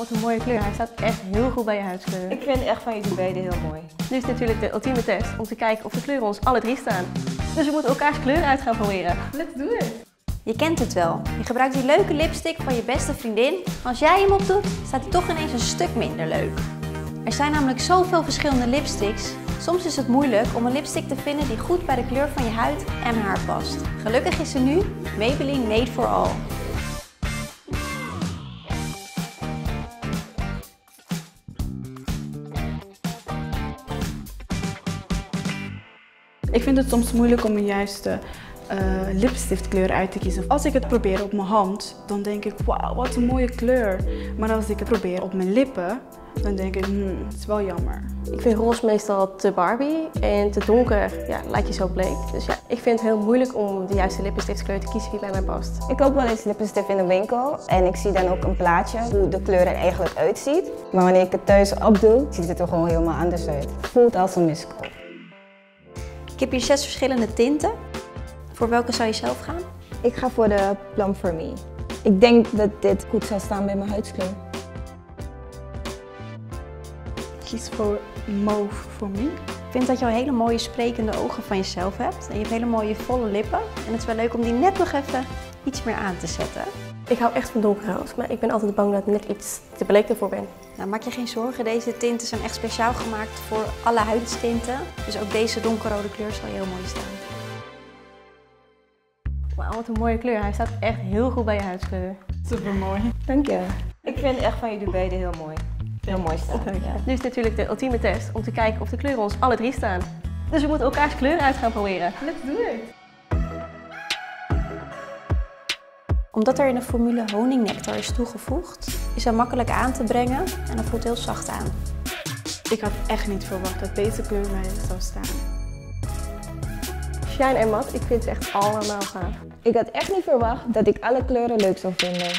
wat een mooie kleur. Hij staat echt heel goed bij je huidskleur. Ik vind echt van jullie beiden heel mooi. Nu is natuurlijk de ultieme test om te kijken of de kleuren ons alle drie staan. Dus we moeten elkaars kleuren uit gaan proberen. Let's do it. Je kent het wel. Je gebruikt die leuke lipstick van je beste vriendin. Maar als jij hem opdoet, staat hij toch ineens een stuk minder leuk. Er zijn namelijk zoveel verschillende lipsticks. Soms is het moeilijk om een lipstick te vinden die goed bij de kleur van je huid en haar past. Gelukkig is er nu Maybelline Made for All. Ik vind het soms moeilijk om een juiste uh, lipstiftkleur uit te kiezen. Als ik het probeer op mijn hand, dan denk ik, wauw, wat een mooie kleur. Maar als ik het probeer op mijn lippen, dan denk ik, hmm, het is wel jammer. Ik vind roze meestal te Barbie en te donker ja, lijkt je zo bleek. Dus ja, ik vind het heel moeilijk om de juiste lippenstiftkleur te kiezen die bij mij past. Ik koop wel eens lippenstift in de winkel en ik zie dan ook een plaatje hoe de kleur er eigenlijk uitziet. Maar wanneer ik het thuis opdoe, ziet het er gewoon helemaal anders uit. Het voelt als een miskoop. Ik heb hier zes verschillende tinten. Voor welke zou je zelf gaan? Ik ga voor de Plum For Me. Ik denk dat dit goed zou staan bij mijn huidskleur. Kies voor Mauve for Me. Ik vind dat je al hele mooie sprekende ogen van jezelf hebt. En je hebt hele mooie volle lippen. En het is wel leuk om die net nog even iets meer aan te zetten. Ik hou echt van donkerrood, maar ik ben altijd bang dat ik net iets te bleek ervoor ben. Nou, maak je geen zorgen, deze tinten zijn echt speciaal gemaakt voor alle huidstinten. Dus ook deze donkerrode kleur zal je heel mooi staan. Wauw, wat een mooie kleur. Hij staat echt heel goed bij je huidskleur. Super mooi. Dank je. Ik vind echt van jullie beiden heel mooi. Heel mooi staan. Ja. Nu is natuurlijk de ultieme test om te kijken of de kleuren ons alle drie staan. Dus we moeten elkaars kleuren uit gaan proberen. Let's do it. Omdat er in de formule honingnectar is toegevoegd, is hij makkelijk aan te brengen en het voelt heel zacht aan. Ik had echt niet verwacht dat deze kleur mij zou staan. Shine en mat, ik vind ze echt allemaal gaaf. Ik had echt niet verwacht dat ik alle kleuren leuk zou vinden.